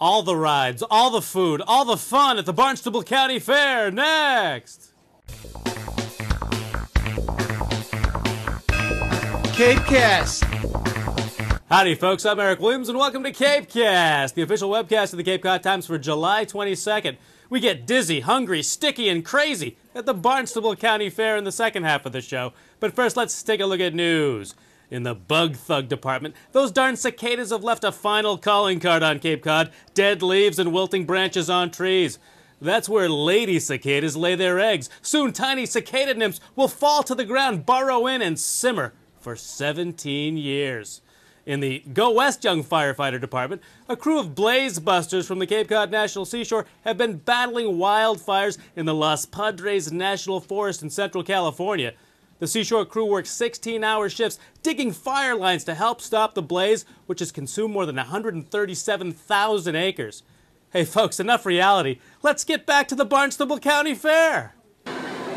All the rides, all the food, all the fun at the Barnstable County Fair. Next! Cape Cast. Howdy, folks. I'm Eric Williams, and welcome to Cape Cast, the official webcast of the Cape Cod Times for July 22nd. We get dizzy, hungry, sticky, and crazy at the Barnstable County Fair in the second half of the show. But first, let's take a look at news. In the bug thug department, those darn cicadas have left a final calling card on Cape Cod dead leaves and wilting branches on trees. That's where lady cicadas lay their eggs. Soon, tiny cicada nymphs will fall to the ground, burrow in, and simmer for 17 years. In the Go West Young Firefighter Department, a crew of blaze busters from the Cape Cod National Seashore have been battling wildfires in the Los Padres National Forest in Central California. The Seashore crew works 16 hour shifts digging fire lines to help stop the blaze, which has consumed more than 137,000 acres. Hey, folks, enough reality. Let's get back to the Barnstable County Fair.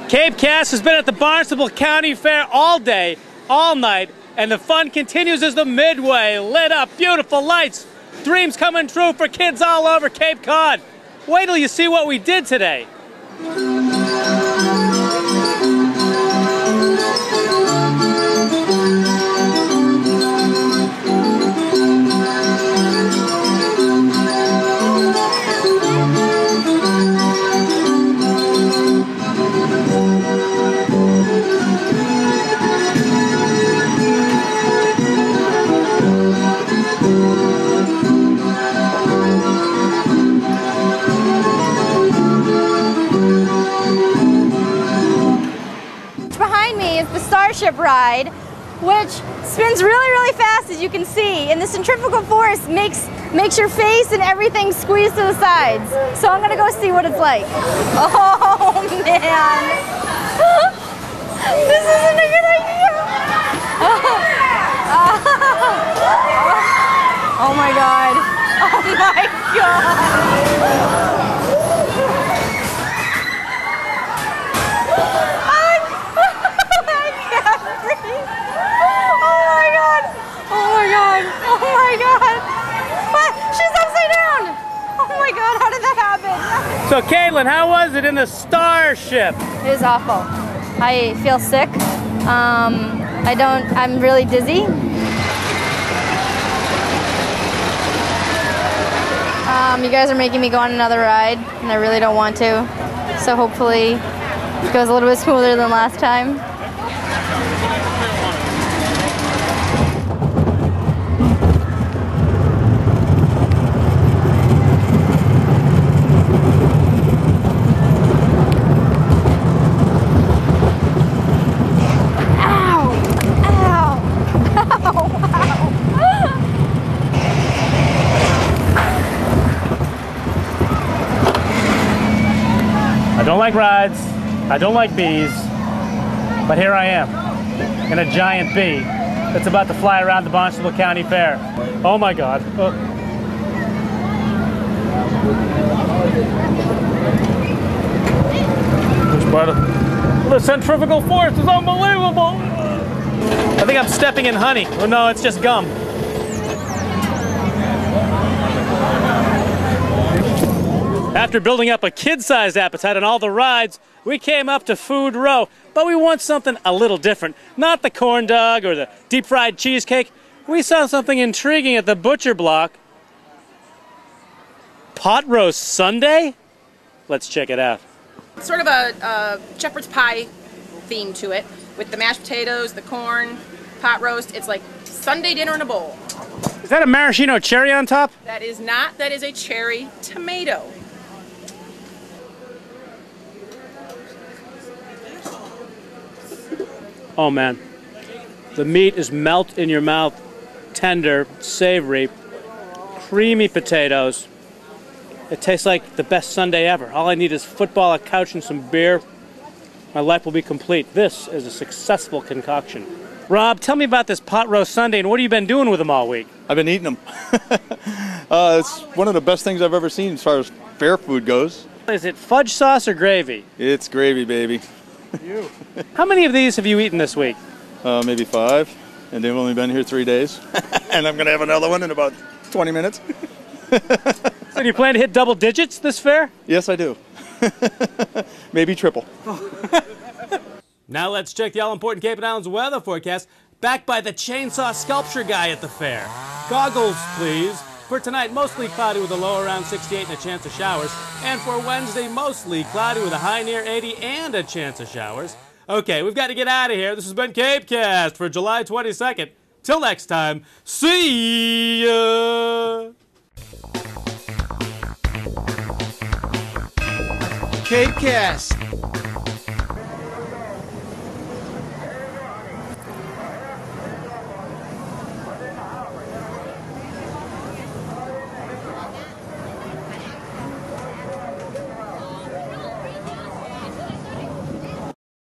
Cape Cast has been at the Barnstable County Fair all day, all night, and the fun continues as the Midway lit up, beautiful lights, dreams coming true for kids all over Cape Cod. Wait till you see what we did today. Starship ride, which spins really, really fast as you can see. And the centrifugal force makes makes your face and everything squeeze to the sides. So I'm gonna go see what it's like. Oh man. this isn't a good idea. Oh my god. Oh my god. I can't breathe. Oh my god. Oh my god. Oh my god. What? She's upside down. Oh my god, how did that happen? So, Caitlin, how was it in the Starship? It was awful. I feel sick. Um, I don't, I'm really dizzy. Um, you guys are making me go on another ride, and I really don't want to. So hopefully it goes a little bit smoother than last time. Don't like rides, I don't like bees, but here I am in a giant bee that's about to fly around the Barnstable County Fair. Oh my God. Oh. Which part of the centrifugal force is unbelievable. I think I'm stepping in honey. Oh no, it's just gum. After building up a kid-sized appetite on all the rides, we came up to Food Row, but we want something a little different. Not the corn dog or the deep fried cheesecake. We saw something intriguing at the butcher block. Pot roast Sunday? Let's check it out. sort of a, a shepherd's pie theme to it with the mashed potatoes, the corn, pot roast. It's like Sunday dinner in a bowl. Is that a maraschino cherry on top? That is not, that is a cherry tomato. Oh man. The meat is melt in your mouth, tender, savory, creamy potatoes. It tastes like the best Sunday ever. All I need is football, a couch, and some beer. My life will be complete. This is a successful concoction. Rob, tell me about this pot roast Sunday and what have you been doing with them all week? I've been eating them. uh, it's one of the best things I've ever seen as far as fair food goes. Is it fudge sauce or gravy? It's gravy, baby. How many of these have you eaten this week? Uh, maybe five, and they've only been here three days. and I'm going to have another one in about 20 minutes. So do you plan to hit double digits this fair? Yes, I do. Maybe triple. Now let's check the all-important Cape and Islands weather forecast backed by the chainsaw sculpture guy at the fair. Goggles, please. For tonight, mostly cloudy with a low around 68 and a chance of showers. And for Wednesday, mostly cloudy with a high near 80 and a chance of showers. Okay, we've got to get out of here. This has been Capecast for July 22nd. Till next time, see ya! Cape Cast.